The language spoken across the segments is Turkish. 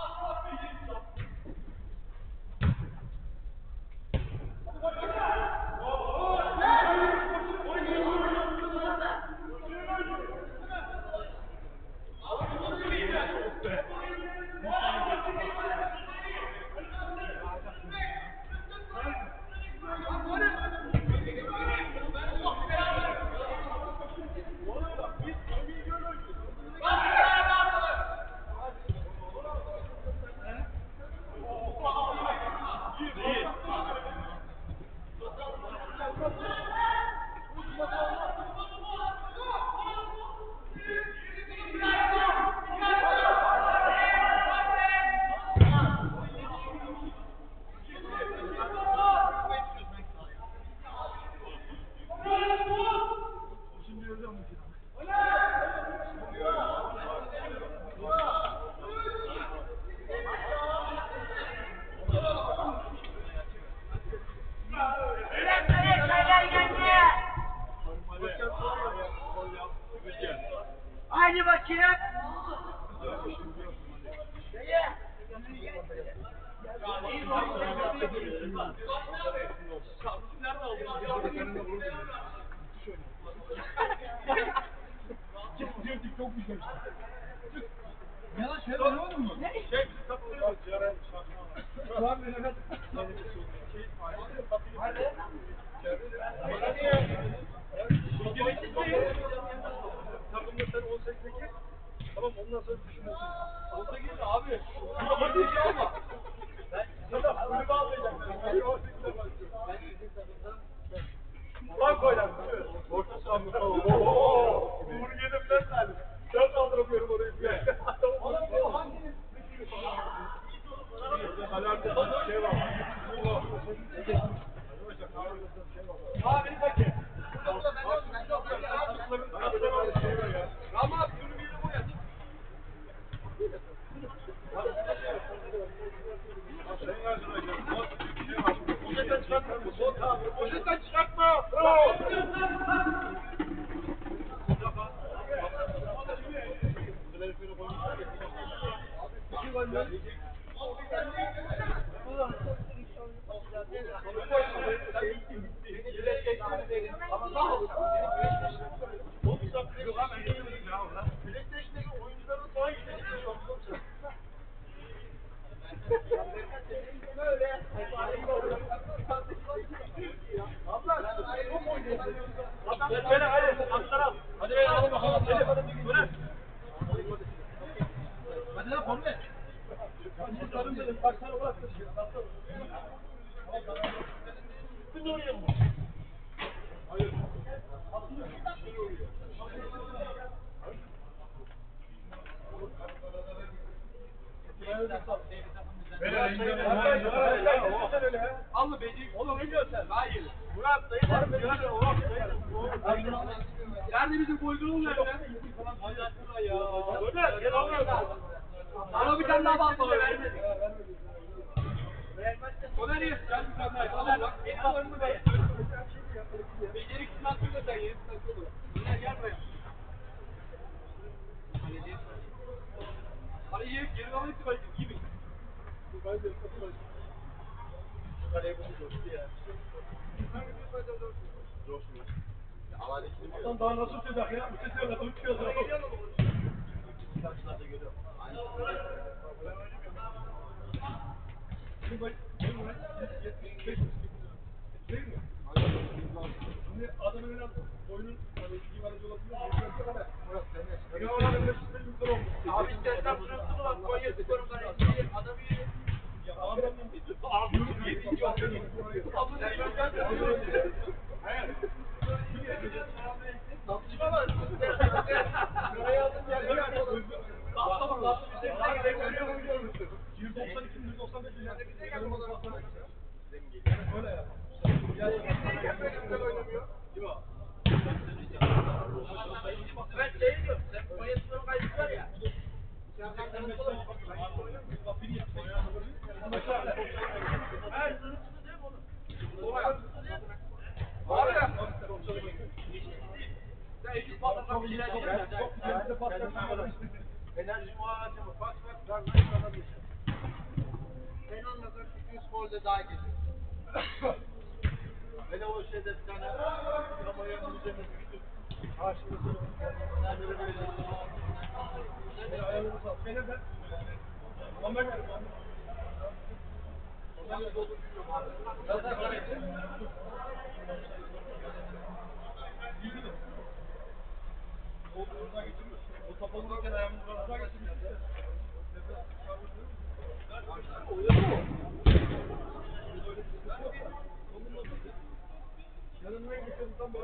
I'm not being Orta saha mı? Uğur yedim ben sen. Ben kaldıramıyorum orayı. Adam daha nasıl tedak ya? Bir tedak adam tutuyor adam. Karşılarda görüyorum. Aynı. Şimdi adamın önüne oyunun hani iki varıcı olabilir. Ya oranın bir sürü yükler olmuş. Abi istersen şurası da bak. Konya sporundan etkili. Adamı yürüyor. Öyle ya.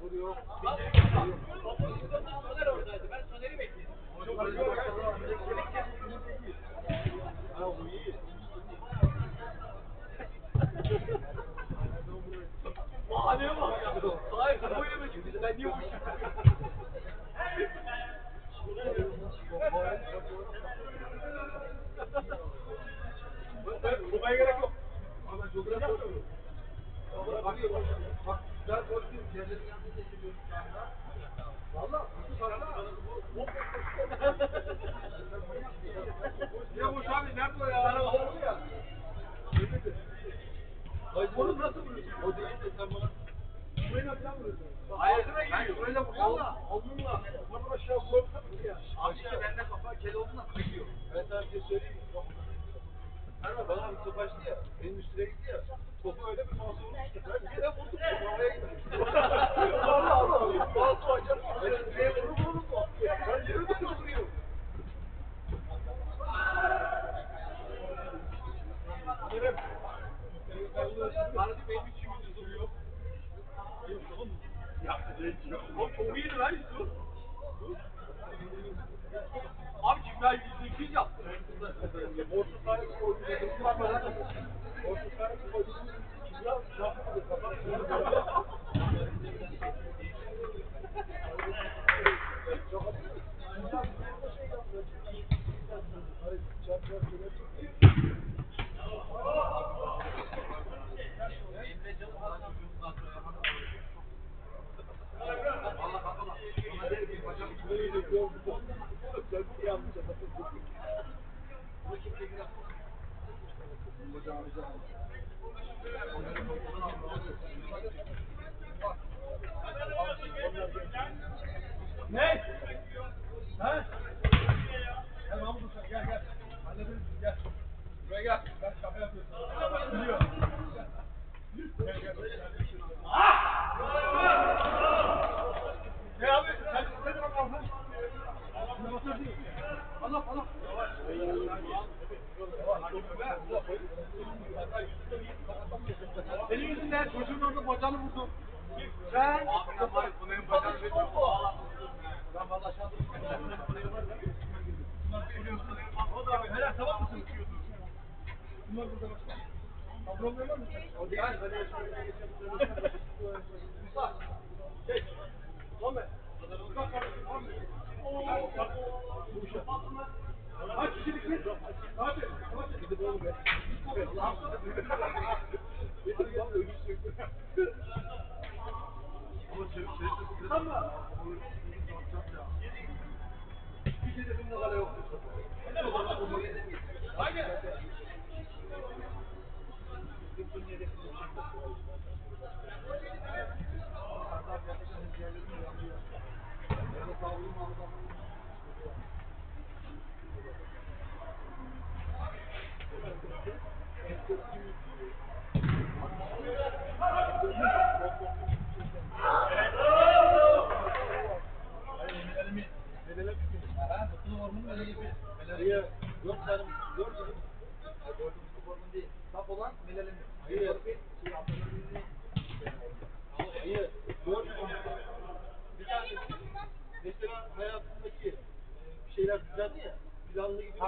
Vuruyor. Ne? Ha? Gel Mahmut gel gel. Hallederiz gel. Buraya gel. Ben şaka yapıyorum. Gidiyor. Erkan'ı vurdum. Sen... Ben valla şanslı. tamam mısın? Bunlar burada bak. Ablam öyle mi? O değil. Musa. Geç. Muhammed. Kaç kişilik mi? Abi. Gidip oğlum be. Allah'ım.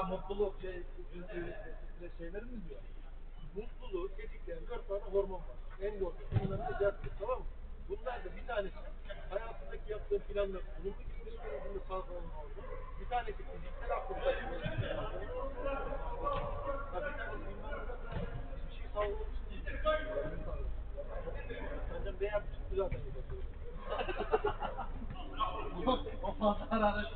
Mutluluk şey, şey şeyleri mi diyor? mutluluğu tetikleyen dört tane hormon var. Endorfin, bunların da cazip, tamam mı? Bunlar da bir tanesi hayatındaki yaptığın planlar olumlu gitmesi sonucunda salgılanan hormon. Bir tanesi fiziksel aktivite. Ha bir tanesi hiçbir şey salgılamış değil. Senden beyaz çıktı zaten. o fazla araştırma.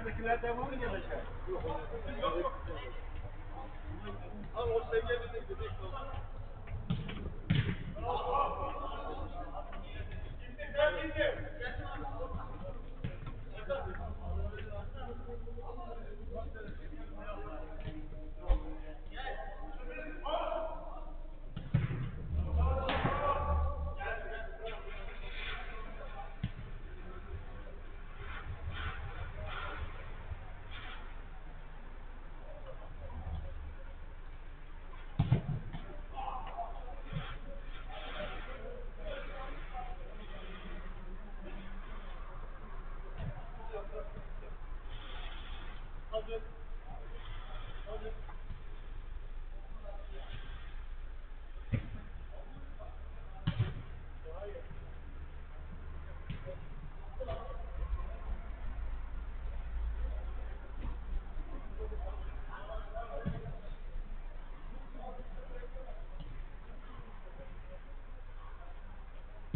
İçeridekiler devam mı gelecek? Yok. Al o seviyede de gidelim. Hazır.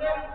Yeah.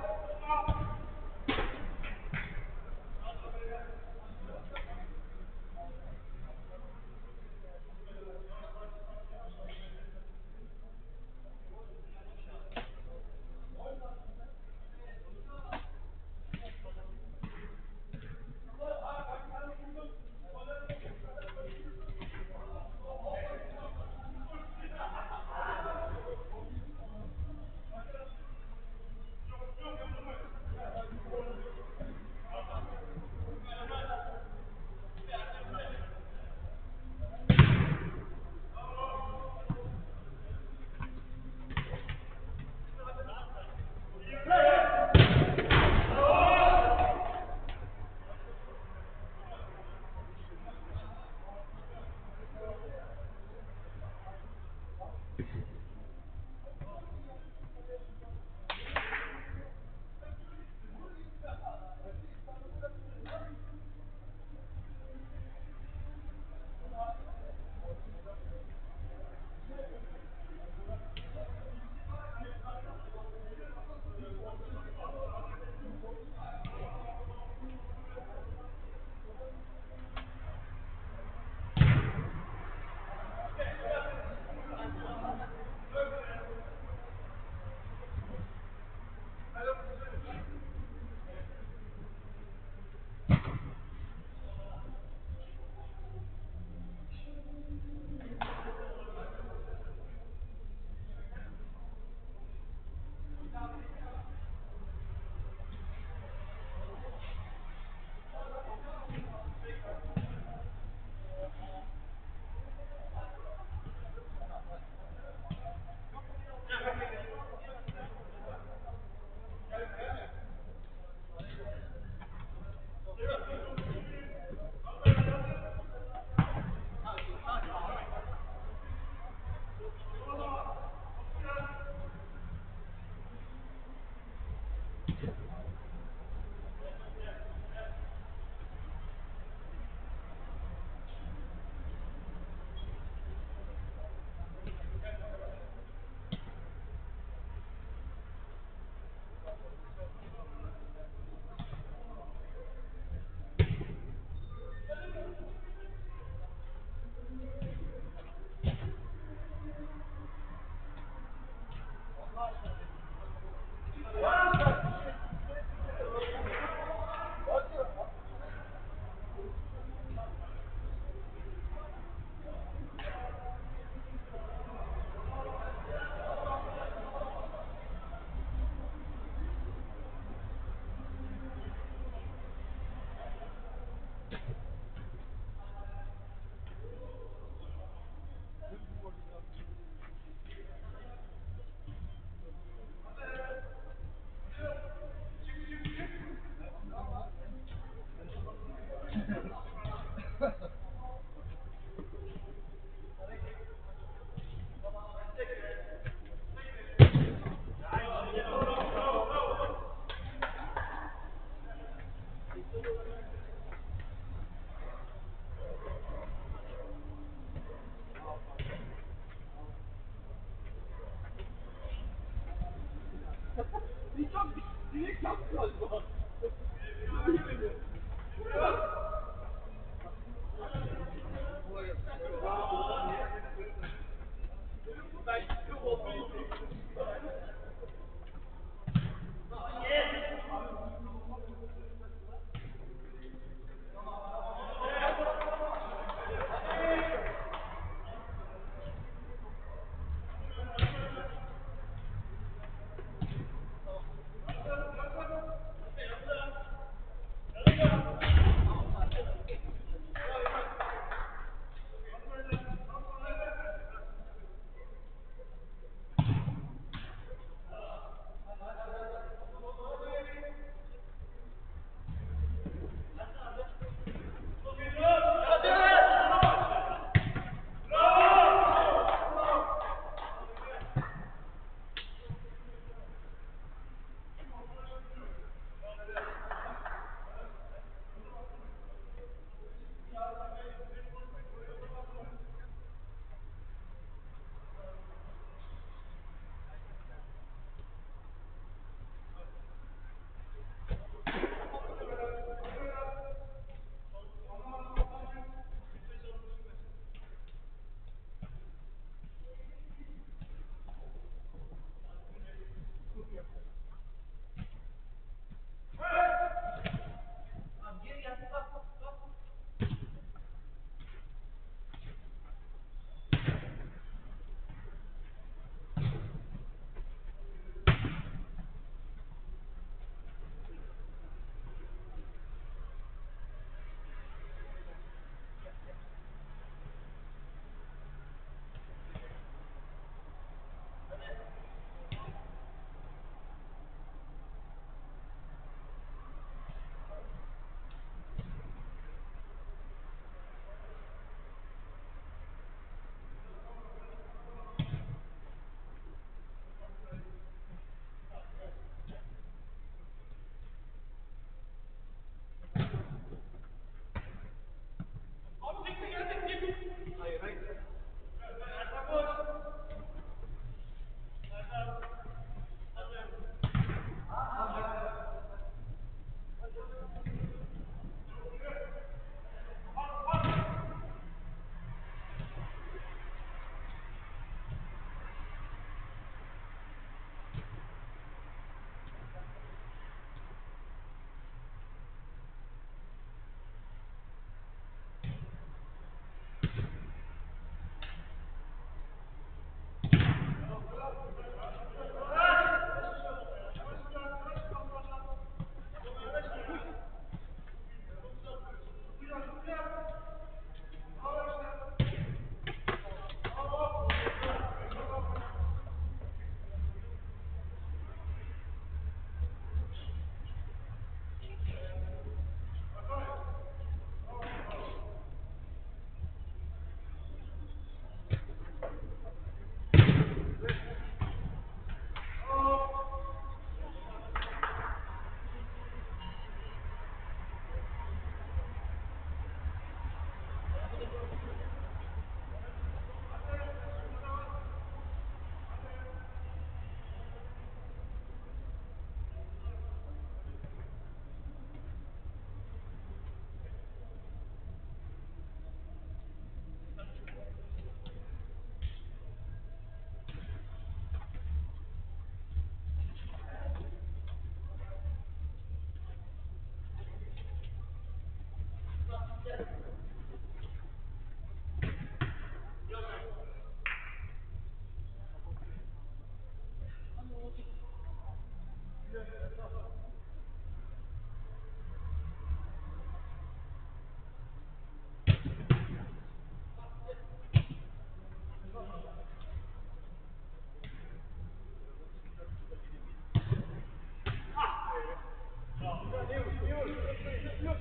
Hadi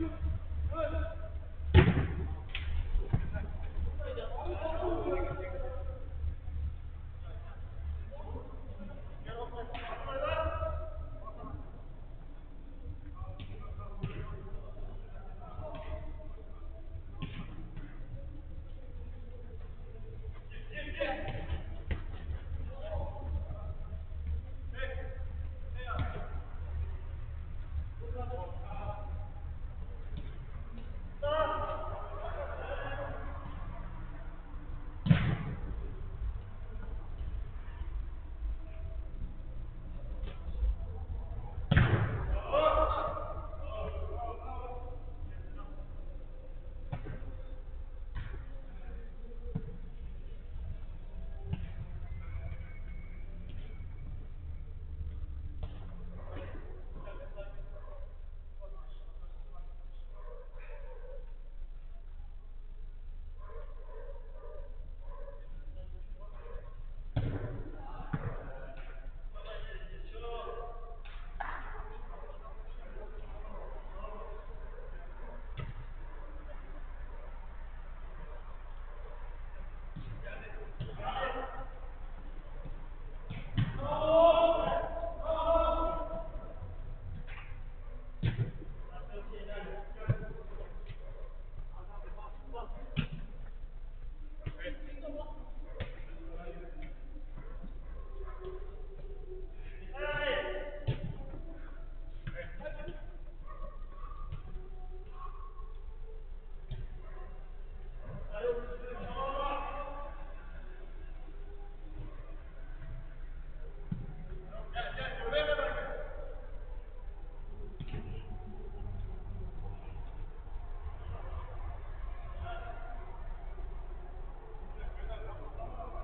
you.